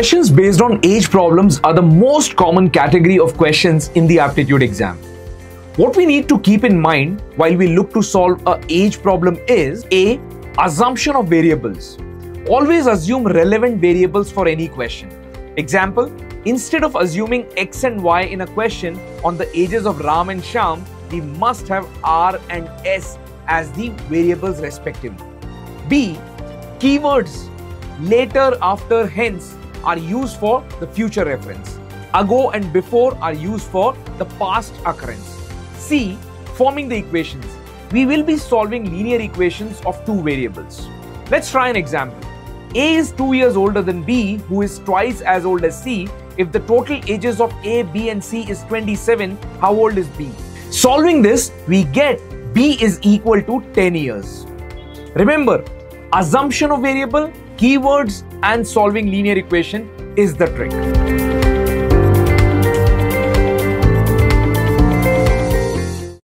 based on age problems are the most common category of questions in the aptitude exam. What we need to keep in mind while we look to solve a age problem is A. Assumption of variables. Always assume relevant variables for any question. Example, instead of assuming X and Y in a question on the ages of Ram and Sham, we must have R and S as the variables respectively. B. Keywords later, after, hence are used for the future reference. Ago and before are used for the past occurrence. C. Forming the equations. We will be solving linear equations of two variables. Let's try an example. A is 2 years older than B, who is twice as old as C. If the total ages of A, B, and C is 27, how old is B? Solving this, we get B is equal to 10 years. Remember, assumption of variable, keywords, and solving linear equation is the trick.